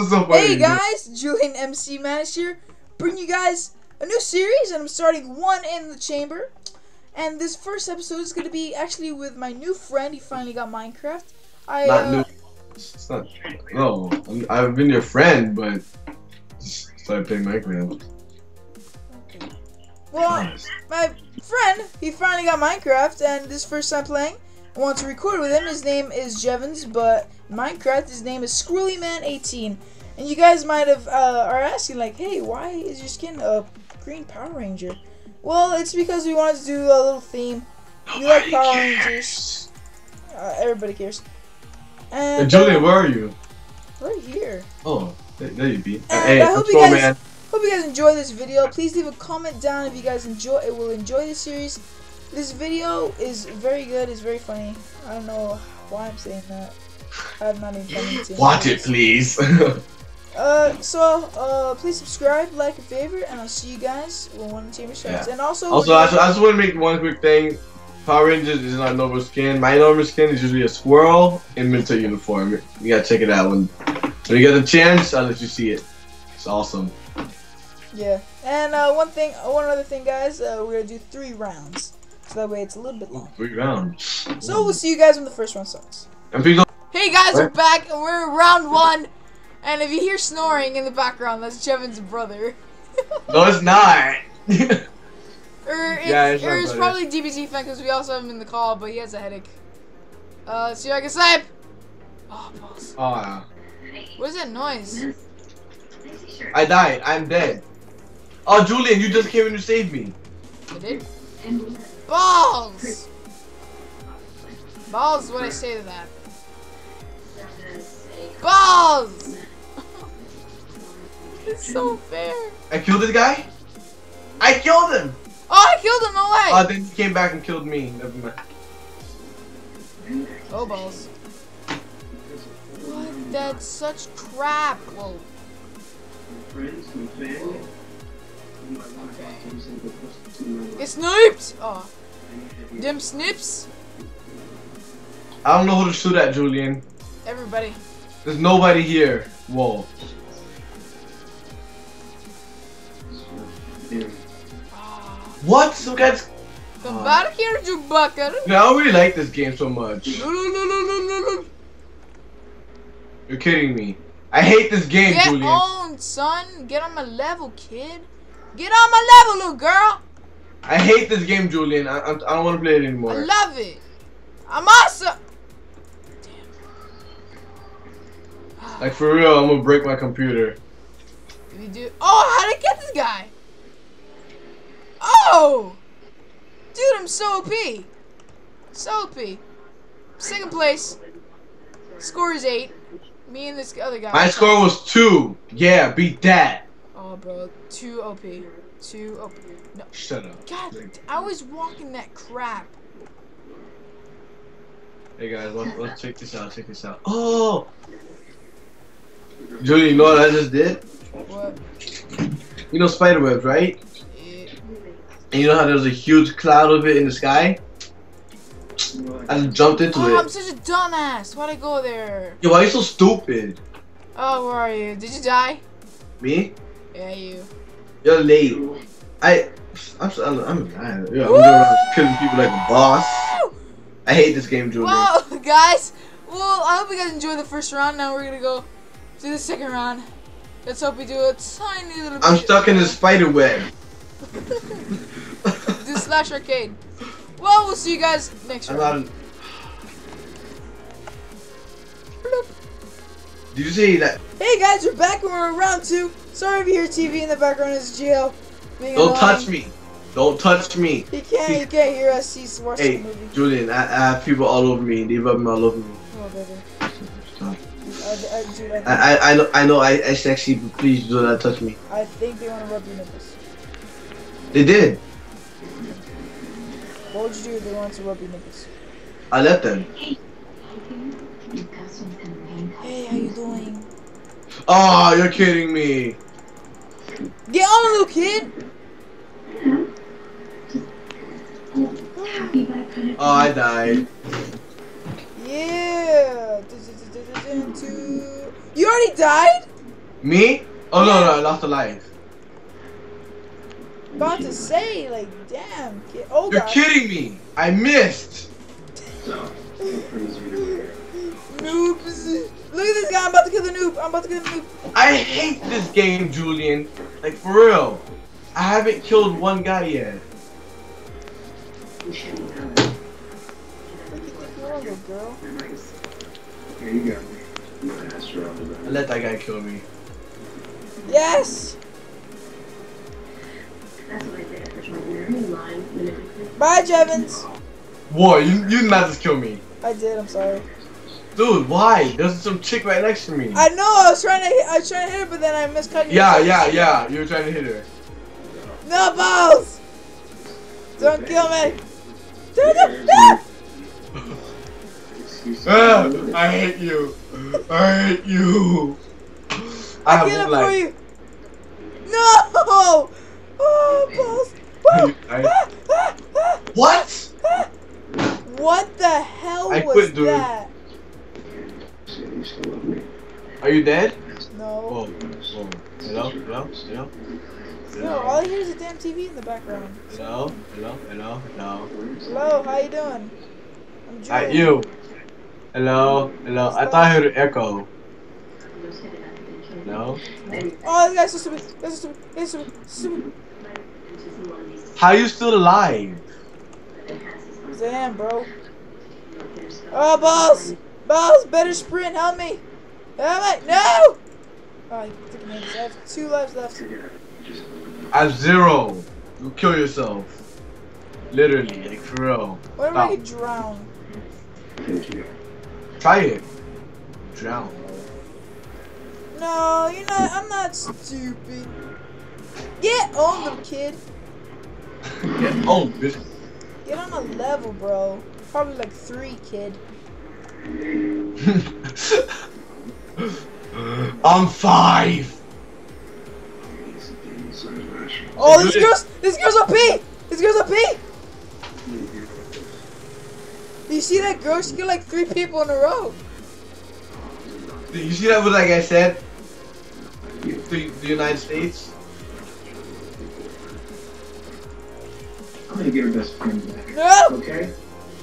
Hey guys, Julian MC Manes here, bring you guys a new series, and I'm starting one in the chamber. And this first episode is going to be actually with my new friend. He finally got Minecraft. I Not uh, new. It's not. No, I'm, I've been your friend, but just started playing Minecraft. well, Nice. my friend, he finally got Minecraft, and this first time playing. I want to record with him. His name is Jevons, but Minecraft, his name is Squirrelyman18. And you guys might have uh, are asking like, hey, why is your skin a green Power Ranger? Well, it's because we wanted to do a little theme. We like Power Rangers. Uh, everybody cares. Hey, And Julian, uh, where are you? right here. Oh, there, there you be. And hey, I hope you guys- man. Hope you guys enjoy this video. Please leave a comment down if you guys enjoy It will enjoy the series. This video is very good. It's very funny. I don't know why I'm saying that. I'm not even Watch it, please. Uh, so uh, please subscribe, like, and favorite, and I'll see you guys when one chamber starts. Yeah. And also, also, I just, I just want to make one quick thing. Power Rangers is not normal skin. My normal skin is usually a squirrel in military uniform. You gotta check it out when when you get the chance. I'll let you see it. It's awesome. yeah. And uh, one thing, one other thing, guys, uh, we're gonna do three rounds, so that way it's a little bit long. Three rounds. So we'll see you guys when the first round starts. And please don't. Hey guys, we're back and we're in round one. And if you hear snoring in the background, that's Jevin's brother. No, it's not. Or er, it's, Yeah, it's or er, it's probably DBZ fan because we also have him in the call, but he has a headache. Uh, see if I can snipe. Oh, balls. oh, yeah. What is that noise? I died. I'm dead. Oh, Julian, you just came in to save me. I did. Balls. Balls is what I say to that. Balls. it's so fair. I killed this guy. I killed him. Oh, I killed him. No way. Oh, then he came back and killed me. Never mind. Oh balls. What? That's such crap. Whoa. Get sniped! Oh. Them snips? I don't know who to shoot at, Julian. Everybody. There's nobody here. Whoa. Ah. What? Some guys. Come back here, Chewbacca. No, I don't really like this game so much. No, no. You're kidding me. I hate this game, Get Julian. on, son. Get on my level, kid. Get on my level, little girl. I hate this game, Julian. I, I, I don't want to play it anymore. I love it. I'm awesome. Damn. Like for real, I'm gonna break my computer. You do. Oh, how did I get this guy? Oh! Dude, I'm so OP. So OP. Second place. Score is eight. Me and this other guy. My score was two. Yeah, beat that. Oh, bro. Too OP. Too OP. No. Shut up. God, I was walking that crap. Hey guys, let's, let's check this out. Check this out. Oh, Julie, you know what I just did? What? You know spider webs, right? Eh, And you know how there's a huge cloud of it in the sky? I just jumped into it. Oh, I'm such a dumbass. Why'd I go there? Yo, why are you so stupid? Oh, where are you? Did you die? Me? Yeah, you. You're late. I, I'm, I'm, I'm, I, yeah, I'm going around killing people like a boss. I hate this game, Julian. Well, guys, well, I hope you guys enjoyed the first round. Now we're gonna go do the second round. Let's hope we do a tiny little. I'm stuck in this spider web. do slash arcade. Well, we'll see you guys next I'm round. Did you see that? Hey guys, we're back and we're round two. Sorry if you hear TV in the background. It's being Don't annoying. touch me. Don't touch me. He can't. He can't hear us. He's watching Hey, the movie. Julian, I, I have people all over me. They rub me all over me. Oh, baby. Stop. I, I, dude, I, I, know, I know, I, I sexy, but please do not touch me. I think they want to rub your nipples. They did. What would you do if they wanted to rub your nipples? I let them. Hey, how you doing? Oh, you're kidding me. Get on, little kid. Oh, I died. Yeah. You already died? Me? Oh no, no, I lost a life. About to say, like, damn, kid. Oh, You're God. kidding me. I missed. Noob. I'm about to kill the noob. I hate this game, Julian. Like for real. I haven't killed one guy yet. You shouldn't know. Look at the girl, little girl. Nice. Here you go. You asked for all the I let that guy kill me. Yes. That's what I did after trying to marry in line manipulative. Bye, Jevons. Whoa, you you did not just kill me. I did. I'm sorry. Dude, why? There's some chick right next to me. I know. I was trying to. Hit, I was trying to hit her, but then I miscut you. Yeah, yeah, yeah. You were trying to hit her. No balls. Don't kill me. Don't, don't, no. Ah. I hate you. I hate you. I I have get it for you. No. Oh balls. Woo. I- Ah, ah, ah, What? What the hell I was quit, dude. that? Say you still love me. Are you dead? No. Whoa, whoa. Hello, hello, hello. No, all I hear is a damn TV in the background. Hello, hello, hello, hello. Hello, how you doing? I'm Hi, Julian. you. Hello, hello. I thought I heard an echo. No. Oh, guy's so stupid. This guy's so stupid. Guy's so stupid. How you still alive? Damn, bro. Oh, balls! Balls, better sprint. Help me. Help me. No! Oh, you took me. I have two lives left. I have zero. You kill yourself. Literally, like for real. What if I could drown? thank you. Try it. Drown. No, you're not. I'm not stupid. Get on them, kid. Yeah. Oh, bitch. Get on a level, bro. Probably like three, kid. I'm five. Oh, this girl's this girl's OP. This girl's OP. You see that girl? She killed like three people in a row. Did you see that? What like I said? The, the United States. I'm gonna get her best friend back. No. Okay?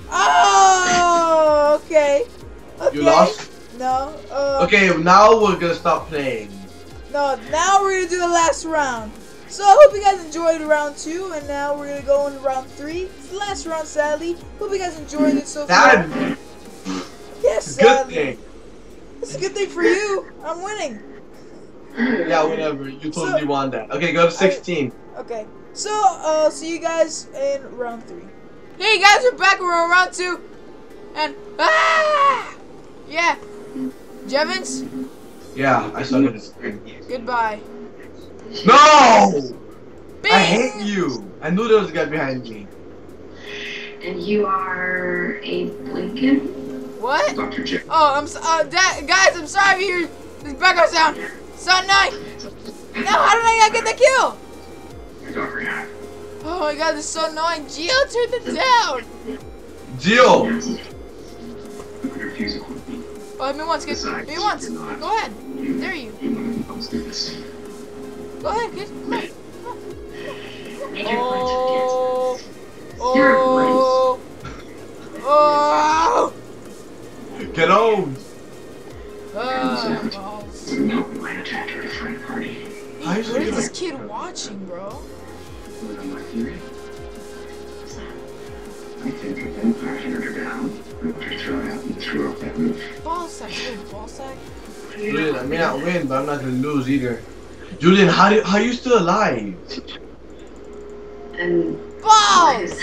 Oh, okay. Okay. You lost. No. Uh, Okay, now we're gonna stop playing. No. Now we're gonna do the last round. So I hope you guys enjoyed round two, and now we're gonna go into round three. It's the last round, sadly. Hope you guys enjoyed it so far. That Yes, good sadly. thing. It's a good thing for you. I'm winning. Yeah, whatever. You totally So- won that. Okay, go to 16. Okay. So, uh, see you guys in round three. Hey guys, we're back. We're on round two. And, ah! Yeah. Jevons, Yeah, I suck at this game. goodbye. No! Bing! I hate you. I knew there was a guy behind me. And you are a Blinken? What? Dr. J. Oh, I'm so, uh, da- guys, I'm sorry if you hear this background sound. Sound nine. No, how did I not get the kill? Got. Oh my god, this is so annoying. Gio, turn it down. Jill! Oh, me once, kid. Besides, Hit me once. you're. Go ahead. You, Dare you. you want to let's do this. Go ahead, kid. Come on. And your plans Oh. Oh. Oh. Get on! Oh. balls. Wouldn't help me when I attacked her at a friend party. How you so What is this kid watching, bro? Julian, I may not win, but I'm not gonna lose either. Julian, how do how are you still alive? And Balls.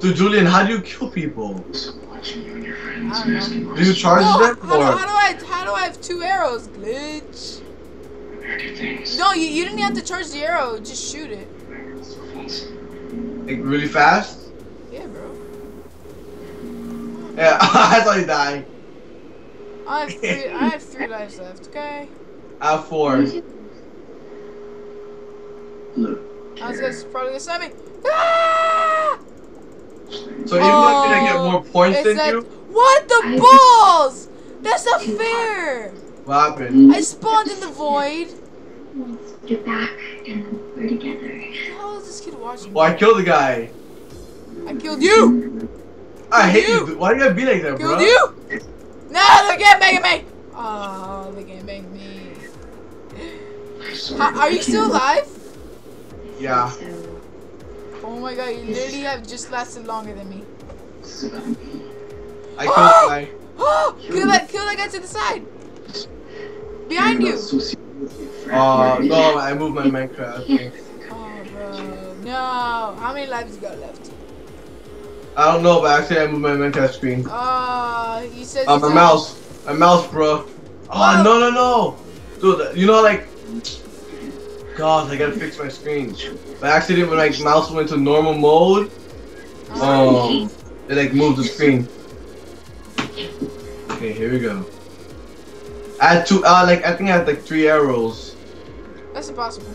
Dude, Julian, how do you kill people? So watching you and your friends I don't and Do you charge No, them how, do, how do I how do I have two arrows? Glitch. compared to things. No, you, you didn't have to charge the arrow. Just shoot it. Like really fast? Yeah, bro. Yeah, I thought you die. I have three. I have three lives left. Okay. I have four. Look, I was Jared, gonna probably gonna send me. Ah! So even though I'm gonna get more points It's than like, you, what the balls? That's not fair. What happened? I spawned in the void. Let's get back and we're together. What the this kid watching? Oh, I killed the guy. I killed you! I hate You. you. Why do you gotta be like that, Killed bro? you! No, they can't me! Oh, they can't me. Are you still alive? Yeah. Oh my god, you literally have just lasted longer than me. I guy. Oh, kill that, kill that guy to the side. Behind you. Uh, no, I moved my Minecraft. Oh, bro. No. How many lives you got left? I don't know, but actually I moved my Minecraft screen. Uh, you said. Uh, my said- mouse. My mouse, bro. Oh, Wow. no, no, no. Dude, you know, like... God, I gotta fix my screen. By accident, when my mouse went to normal mode, Uh, um, it like moved the screen. Okay, here we go. I had two, uh, like, I think I had like three arrows. That's impossible.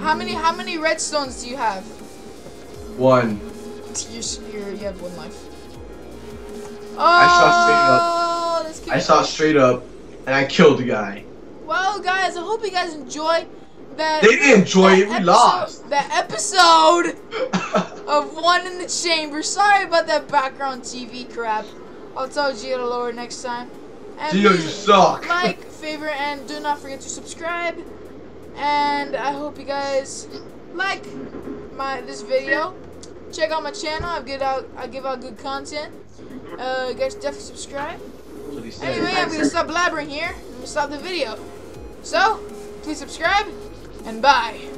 How many? How many redstones do you have? One. You're, you're, you have one life. Oh, I shot this kid- I straight up, and I killed the guy. Well, guys, I hope you guys enjoy that. They didn't enjoy it, we episode- lost. That episode of One in the Chamber. Sorry about that background TV crap. I'll tell Gio to lower next time. And Gio, you suck. Like, favorite, and do not forget to subscribe. And I hope you guys like my this video. Check out my channel. I give out I give out good content. Uh, you guys definitely subscribe. Anyway, I'm gonna stop blabbering here. I'm gonna stop the video. So, please subscribe and bye.